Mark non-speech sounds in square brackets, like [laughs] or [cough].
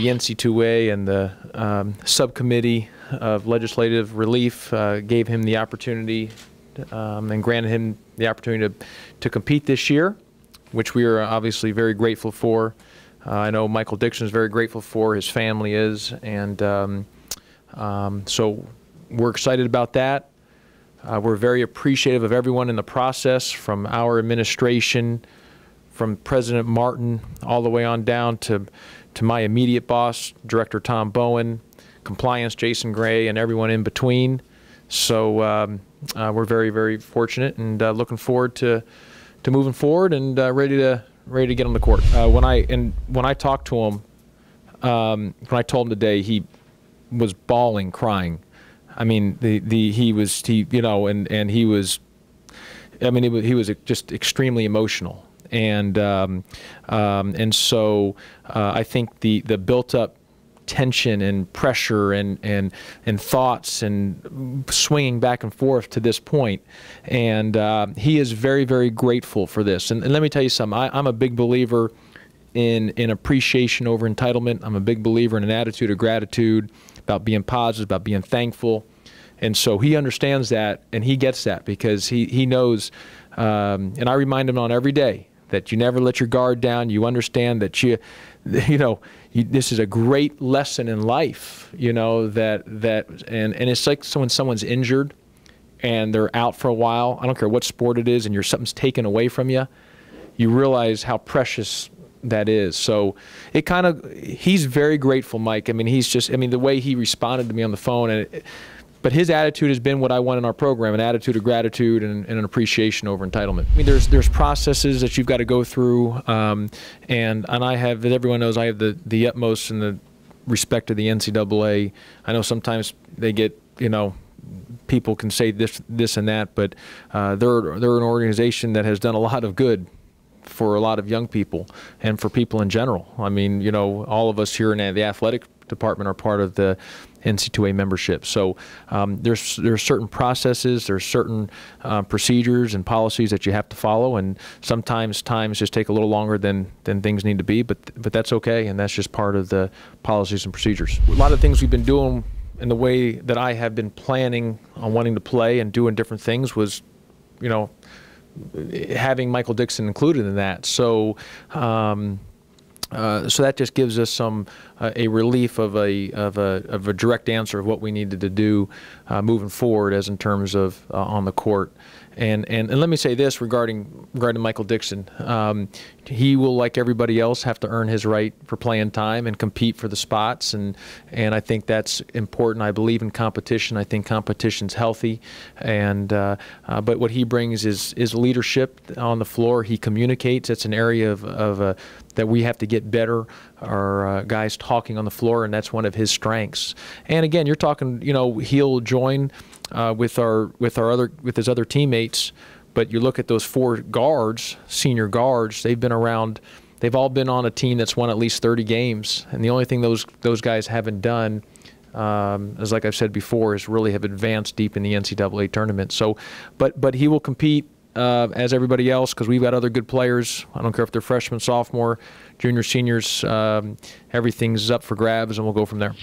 the NC2A and the um, subcommittee of legislative relief uh, gave him the opportunity um, and granted him the opportunity to, to compete this year, which we are obviously very grateful for. Uh, I know Michael Dixon is very grateful for, his family is, and um, um, so we're excited about that. Uh, we're very appreciative of everyone in the process, from our administration, from President Martin, all the way on down to, to my immediate boss, Director Tom Bowen, compliance, Jason Gray, and everyone in between. So um, uh, we're very, very fortunate and uh, looking forward to, to moving forward and uh, ready to ready to get on the court. Uh, when I and when I talked to him, um, when I told him today, he was bawling, crying. I mean, the, the he was he you know, and and he was, I mean, was, he was just extremely emotional, and um, um, and so uh, I think the the built up tension and pressure and and and thoughts and swinging back and forth to this. And uh, he is very very grateful for this. And, and let me tell you something. I, I'm a big believer in in appreciation over entitlement. I'm a big believer in an attitude of gratitude, about being positive, about being thankful. And so he understands that and he gets that because he, he knows, um, and I remind him on every day that you never let your guard down. You understand that you, [laughs] you know, you, this is a great lesson in life, you know, that, that and, and it's like so when someone's injured and they're out for a while, I don't care what sport it is, and you're, something's taken away from you, you realize how precious that is. So it kind of, he's very grateful, Mike. I mean, he's just, I mean, the way he responded to me on the phone, and it, but his attitude has been what I want in our program: an attitude of gratitude and, and an appreciation over entitlement. I mean, there's there's processes that you've got to go through, um, and and I have, as everyone knows, I have the the utmost and the respect to the NCAA. I know sometimes they get you know people can say this this and that, but uh, they're they're an organization that has done a lot of good for a lot of young people and for people in general. I mean, you know, all of us here in the athletic department are part of the NC2A membership. So um, there's there's certain processes, there's certain uh, procedures and policies that you have to follow, and sometimes times just take a little longer than than things need to be. But but that's okay, and that's just part of the policies and procedures. A lot of things we've been doing in the way that I have been planning on wanting to play and doing different things was, you know, having Michael Dixon included in that. So. Um, uh, so that just gives us some uh, a relief of a, of a of a direct answer of what we needed to do uh, moving forward as in terms of uh, on the court. And, and, and let me say this regarding regarding Michael Dixon. Um, he will, like everybody else, have to earn his right for playing time and compete for the spots. And and I think that's important. I believe in competition. I think competition's healthy. And uh, uh, but what he brings is is leadership on the floor. He communicates. It's an area of, of uh, that we have to get better. Our uh, guys talking on the floor, and that's one of his strengths. And again, you're talking. You know, he'll join uh, with our with our other with his other teammates. But you look at those four guards, senior guards. They've been around. They've all been on a team that's won at least 30 games, and the only thing those those guys haven't done, um, as like I've said before, is really have advanced deep in the NCAA tournament. So, but but he will compete uh, as everybody else because we've got other good players. I don't care if they're freshmen, sophomore, junior, seniors. Um, everything's up for grabs, and we'll go from there.